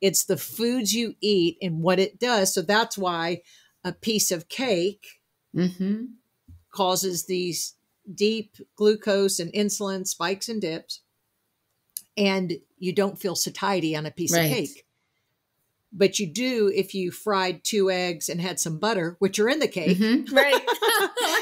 It's the foods you eat and what it does. So that's why a piece of cake hmm causes these deep glucose and insulin spikes and dips and you don't feel satiety on a piece Right. of cake but you do if you fried two eggs and had some butter which are in the cake Mhm. right.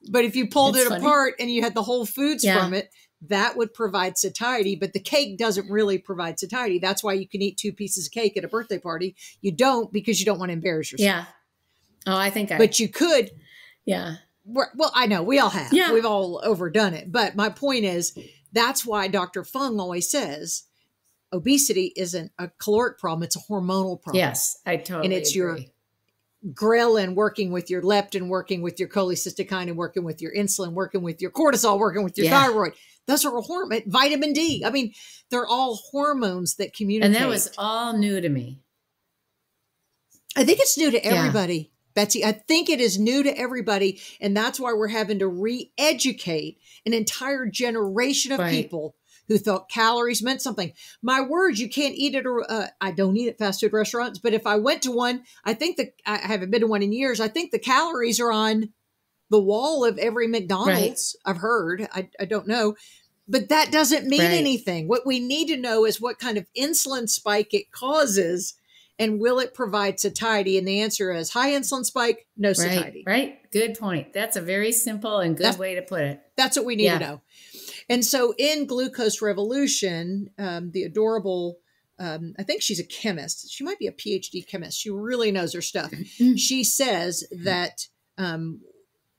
but if you pulled That's it funny. apart and you had the whole foods Yeah. from it that would provide satiety but the cake doesn't really provide satiety that's why you can eat two pieces of cake at a birthday party you don't because you don't want to embarrass yourself yeah. Oh, I think I. but you could yeah. Well, I know we all have. Yeah. We've all overdone it. But my point is that's why Dr. Fung always says obesity isn't a caloric problem, it's a hormonal problem. Yes, I totally. And it's your- agree. Ghrelin working with your leptin, working with your cholecystokinin, working with your insulin, working with your cortisol, working with your Yeah. thyroid. Those are hormone vitamin D. I mean, they're all hormones that communicate. and that was all new to me. I think it's new to Yeah. everybody, Betsy. I think it is new to everybody. And that's why we're having to re educate an entire generation of Right. people who thought calories meant something. My words, you can't eat at a, uh, I don't eat at fast food restaurants, but if I went to one, I think that I haven't been to one in years. I think the calories are on the wall of every McDonald's. I've heard. I, I don't know. But that doesn't mean Right. anything. What we need to know is what kind of insulin spike it causes and will it provide satiety? And the answer is high insulin spike, no Right. satiety. Right. Good point. That's a very simple and good That's- way to put it. That's what we need Yeah. to know. And so in Glucose Revolution, um, the adorable, um, I think she's a chemist. She might be a PhD chemist. She really knows her stuff. she says that um,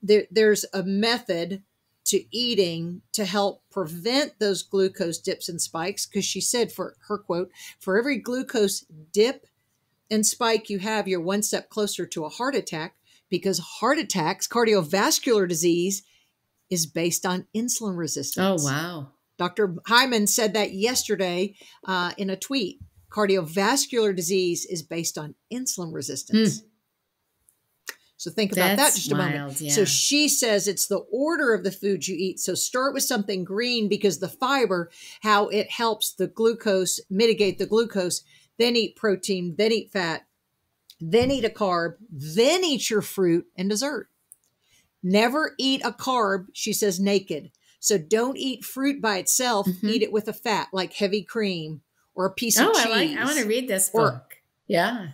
there, there's a method to eating to help prevent those glucose dips and spikes. Because she said, for her quote, for every glucose dip and spike you have, you're one step closer to a heart attack because heart attacks, cardiovascular disease, is based on insulin resistance. Oh wow. Dr. Hyman said that yesterday uh, in a tweet. Cardiovascular disease is based on insulin resistance. So think about that just a moment. yeah. So she says it's the order of the foods you eat. So start with something green because the fiber, how it helps the glucose mitigate the glucose. Then eat protein, then eat fat, then eat a carb, then eat your fruit and dessert. Never eat a carb, she says, naked. So don't eat fruit by itself. Mhm. Eat it with a fat like heavy cream or a piece Oh, of I cheese. like. I want to read this Or- book. yeah.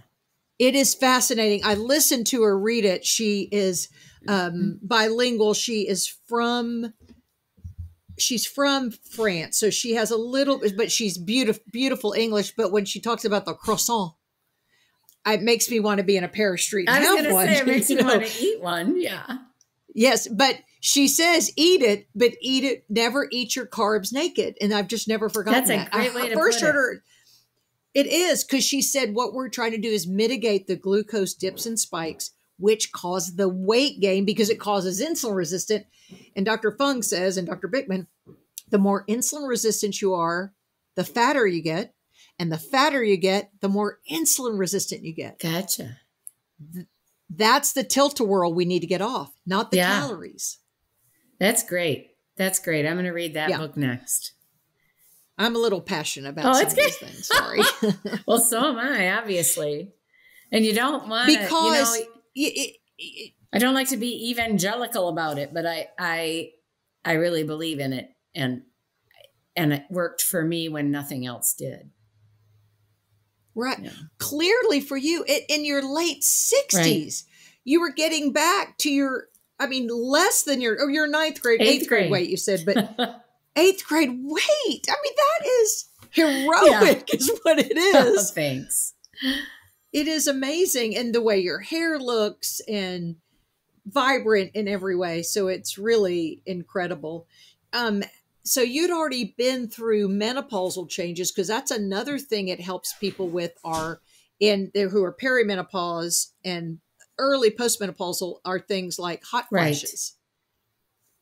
It is fascinating. I listened to her read it. She is Mm-hmm. um, bilingual. She is from she's from France, so she has a little, but she's beautiful, beautiful English. But when she talks about the croissant, it makes me want to be in a Paris street. I was have going to one, say, it makes you know. want to eat one. Yeah. Yes, but she says eat it, but eat it. Never eat your carbs naked, and I've just never forgotten That's a that. great I way to first put heard it. her. It is because she said what we're trying to do is mitigate the glucose dips and spikes, which cause the weight gain because it causes insulin resistant. And Dr. Fung says, and Dr. Bikman, the more insulin resistant you are, the fatter you get, and the fatter you get, the more insulin resistant you get. Gotcha. That's the tilt a whirl we need to get off, not the Yeah. calories. That's great. That's great. I'm going to read that Yeah. book next. I'm a little passionate about Oh, some of these things. Sorry, Well, so am I, obviously. And you don't want because you know, y- it- it- I don't like to be evangelical about it, but I, I, I really believe in it, and and it worked for me when nothing else did. right, Yeah. clearly for you it, in your late sixties, you were getting back to your. I mean, less than your or your ninth grade, eighth, Eighth grade. grade. weight. You said, but eighth grade weight. I mean, that is heroic, is what it is. Thanks. it is amazing and the way your hair looks and vibrant in every way so it's really incredible um so you'd already been through menopausal changes because that's another thing it helps people with are in there who are perimenopause and early postmenopausal are things like hot Right.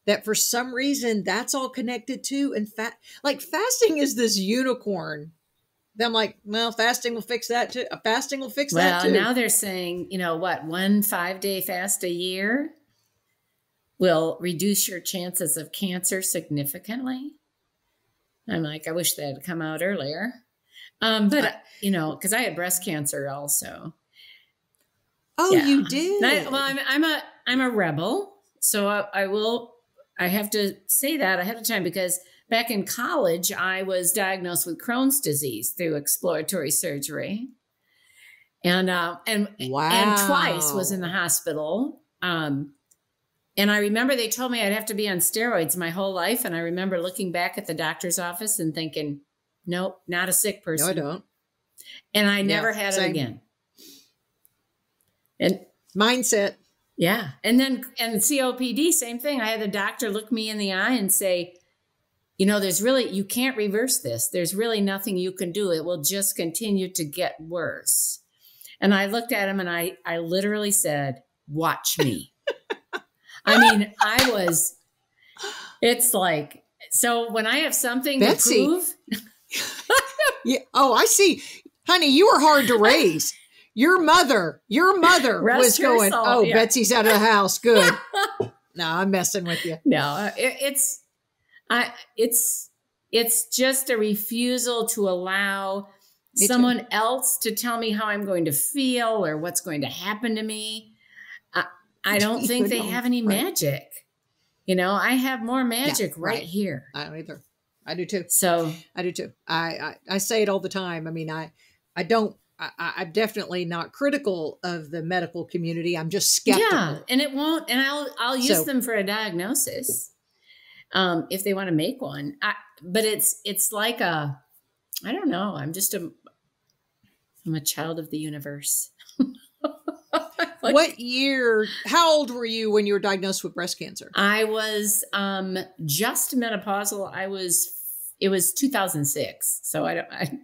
That for some reason that's all connected to and fat like fasting is this unicorn then I'm like, well, fasting will fix that too. Uh, Fasting will fix that too. Well, now they're saying, you know, what, one five day fast a year will reduce your chances of cancer significantly. I'm like, I wish that had come out earlier. Um, but, you know, because I had breast cancer also. oh, yeah. you did. I, well, I'm, I'm a I'm a rebel, so I, I will. I have to say that ahead of time because back in college, I was diagnosed with Crohn's disease through exploratory surgery, and uh, and wow. and twice was in the hospital. Um, and I remember they told me I'd have to be on steroids my whole life, and I remember looking back at the doctor's office and thinking, "Nope, not a sick No, person." I don't. And I never had same. it again. And Mindset. Yeah. And then, and COPD, same thing. I had the doctor look me in the eye and say, you know, there's really, you can't reverse this. There's really nothing you can do. It will just continue to get worse. And I looked at him and I, I literally said, watch me. I mean, I was, it's like, so when I have something Betsy. to prove, Yeah. Oh, I see. Honey, you were hard to raise. Your mother, your mother was going, oh, yeah. Betsy's out of the house. Good. no, I'm messing with you. No, it, it's I it's it's just a refusal to allow Me too. someone else to tell me how I'm going to feel or what's going to happen to me. I, I don't You think they don't, have any right. magic. You know, I have more magic right. right. here. I don't either. I do too. So I do too. I, I, I say it all the time. I mean, I, I don't, I, I'm definitely not critical of the medical community. I'm just skeptical. yeah, and it won't. And I'll I'll use So- them for a diagnosis, um, if they want to make one. I, but it's it's like a, I don't know. I'm just a, I'm a child of the universe. Like, what year, how old were you when you were diagnosed with breast cancer? I was um just menopausal. I was. It was 2006. So I don't. I,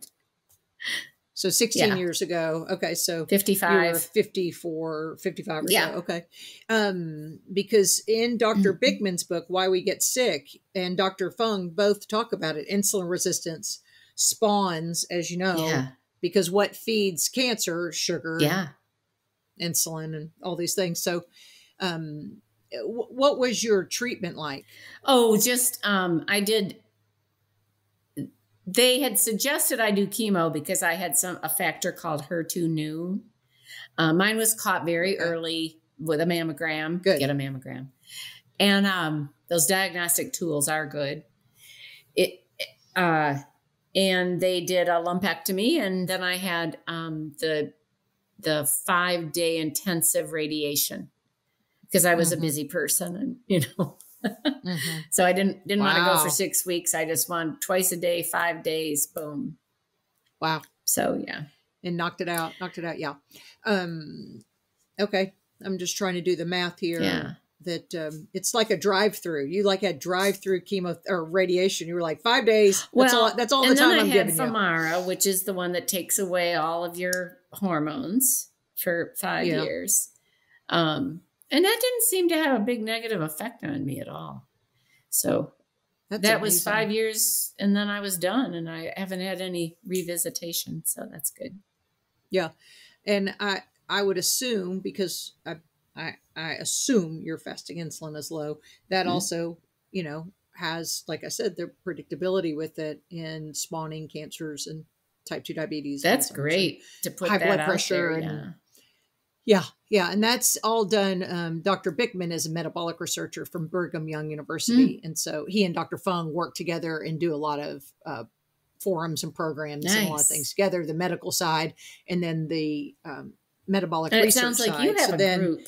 So 16 Yeah. years ago. Okay. So you 55. 54, 55 or Yeah. so. Okay. Um, because in doctor Mhm. Bikman's book, Why We Get Sick, and Dr. Fung both talk about it. Insulin resistance spawns, as you know, Yeah. because what feeds cancer? Sugar, and Yeah. insulin, and all these things. So, um, what was your treatment like? Oh, just um, I did. They had suggested I do chemo because I had some a factor called HER2/neu. Uh, mine was caught very Okay. early with a mammogram. Good. Get a mammogram, and um, those diagnostic tools are good. It, uh, and they did a lumpectomy, and then I had um, the the five day intensive radiation because I was Mhm. a busy person, and you know. Mm-hmm. so I didn't didn't want to go for six weeks. I just wanted twice a day, five days, boom. Wow. So yeah. And knocked it out. Knocked it out. Yeah. Um, okay. I'm just trying to do the math here. Yeah. That um, it's like a drive-through. You like had drive-through chemo or radiation. You were like five days. That's all. That's all the time I I'm had giving you. Which is the one that takes away all of your hormones for five Yeah. years. Um, and that didn't seem to have a big negative effect on me at all. So That's that was five years, and then I was done, and I haven't had any revisitation. So that's good. Yeah, and I I would assume because I I, I assume your fasting insulin is low. That Mhm. also you know has like I said the predictability with it in spawning cancers and type two diabetes. That's great to put high that blood out pressure there, and- yeah. Yeah, and that's all done. Um, Dr. Bikman is a metabolic researcher from Brigham Young University, Hmm. and so he and Dr. Fung work together and do a lot of uh, forums and programs and a lot of things together. The medical side, and then the um, metabolic And it research sounds like side. you have so a then, group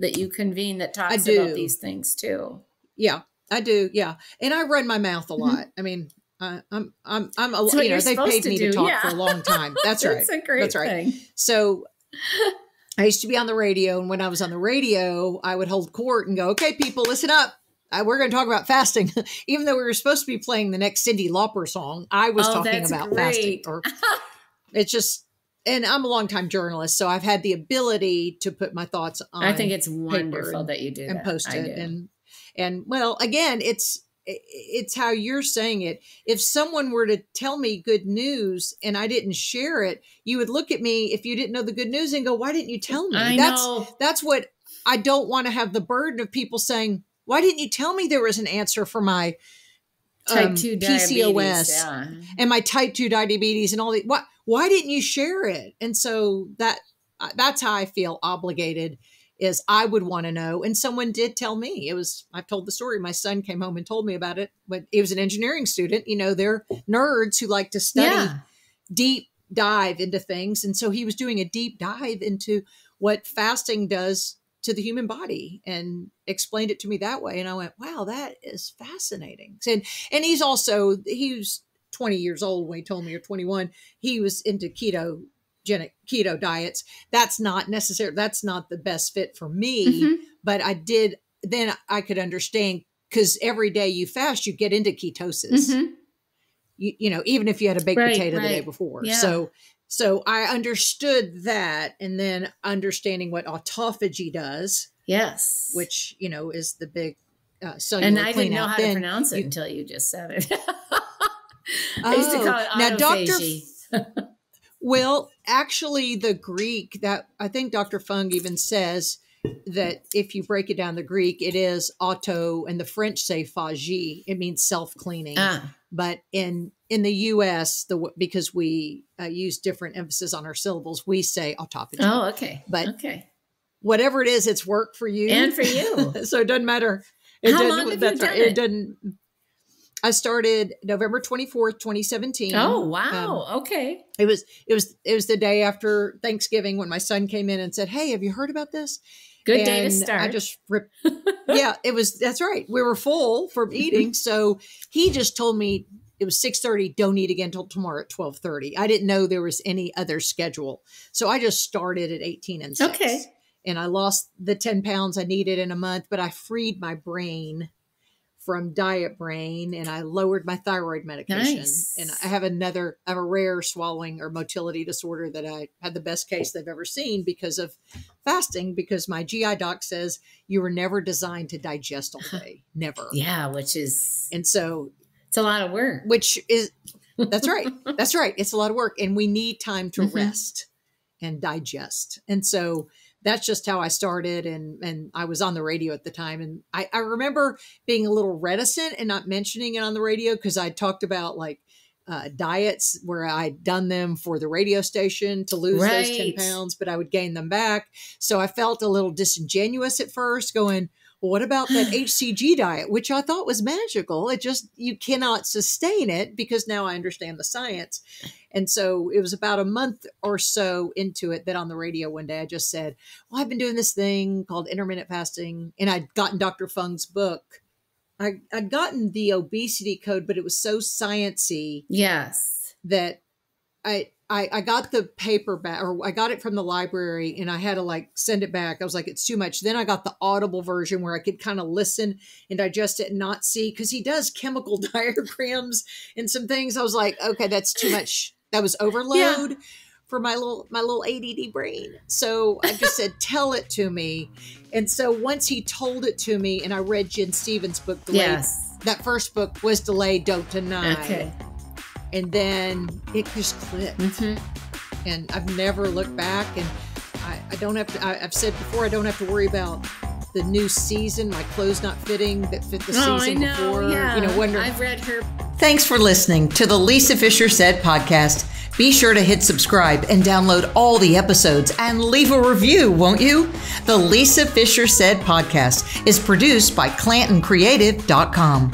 that you convene that talks do. about these things too. Yeah, I do. Yeah, and I run my mouth a Mhm. lot. I mean, I, I'm I'm I'm a, That's you know they've paid to me to talk yeah. for a long time. That's right. That's a great That's right. thing. So I used to be on the radio, and when I was on the radio, I would hold court and go, "Okay, people, listen up. We're going to talk about fasting." Even though we were supposed to be playing the next Cyndi Lauper song, I was Oh, talking about fasting. Or it's just, and I'm a longtime journalist, so I've had the ability to put my thoughts on. I think it's wonderful and- that you do and that. post it, and and well, again, it's it's how you're saying it. If someone were to tell me good news and I didn't share it, you would look at me if you didn't know the good news and go, "Why didn't you tell me?" I that's know. that's what I don't want to have the burden of people saying, "Why didn't you tell me there was an answer for my Type um, two diabetes. PCOS Yeah. and my type 2 diabetes and all the why why didn't you share it?" And so that uh, that's how I feel obligated is I would want to know and someone did tell me. It was I've told the story. My son came home and told me about it, but he was an engineering student, you know, they're nerds who like to study Yeah. deep dive into things. And so he was doing a deep dive into what fasting does to the human body and explained it to me that way. And I went, wow, that is fascinating. And, and he's also, he was 20 years old when he told me, or 21, he was into ketogenic keto diets. That's not necessary. That's not the best fit for me. Mhm. But I did, then I could understand because every day you fast, you get into ketosis Mhm. you, you know even if you had a baked Right, potato the day before Yeah. so so i understood that and then understanding what autophagy does Yes. which you know is the big uh, cellular and I didn't know how then to pronounce it you- until you just said it. I used to Oh, call it now Dr. autophagy. well actually the greek that i think dr fung even says that if you break it down the greek it is auto and the french say phagie it means self-cleaning ah, but in in the U.S., the because we uh, use different emphasis on our syllables, we say autophagy. oh, okay. But- okay. Whatever it is, it's work for you And for you. so it doesn't matter. It How doesn't- long have you done right. it? It doesn't. I started November twenty fourth, twenty seventeen. Oh, Um, wow. okay. it was it was it was the day after Thanksgiving when my son came in and said, "Hey, have you heard about this?" Good day to start. I just ripped. yeah, it was. That's right. We were full from eating, so he just told me it was six thirty. Don't eat again until tomorrow at twelve thirty. I didn't know there was any other schedule, so I just started at eighteen and six. Okay. and I lost the ten pounds I needed in a month, but I freed my brain from diet brain and I lowered my thyroid medication. Nice. And I have another, I have a rare swallowing or motility disorder that I had the best case they've ever seen because of fasting, because my GI doc says you were never designed to digest all day. Never. yeah, which is, And so, it's a lot of work. which is, that's right. That's right. It's a lot of work and we need time to Mhm. rest and digest. And so that's just how I started. And, and I was on the radio at the time. And I, I remember being a little reticent and not mentioning it on the radio because I talked about like, uh, diets where I'd done them for the radio station to lose those 10 pounds, but I would gain them back. So I felt a little disingenuous at first, going, well, what about that HCG diet, which I thought was magical? It just, you cannot sustain it because now I understand the science. And so it was about a month or so into it that on the radio one day I just said, Well, I've been doing this thing called intermittent fasting. And I'd gotten Dr. Fung's book, I I'd gotten the obesity code, but it was so sciency Yes. that I I, I got the paperback or I got it from the library and I had to like send it back. I was like, it's too much. Then I got the audible version where I could kind of listen and digest it and not see because he does chemical diagrams and some things. I was like, okay, that's too much. That was overload for my little my little ADD brain. So I just said, tell it to me. And so once he told it to me and I read Gin Stephens' book, Delayed, Yes. that first book was Delayed, Don't Deny Okay. And then it just clicked. Hmm and i've never looked back and i, I don't have to I, i've said before i don't have to worry about the new season my clothes not fitting that fit the Oh, season know. before yeah. you know wonder I've read her. Thanks for listening to the Lisa Fischer said podcast. Be sure to hit subscribe and download all the episodes and leave a review won't you? The Lisa Fischer said podcast is produced by clantoncreative.com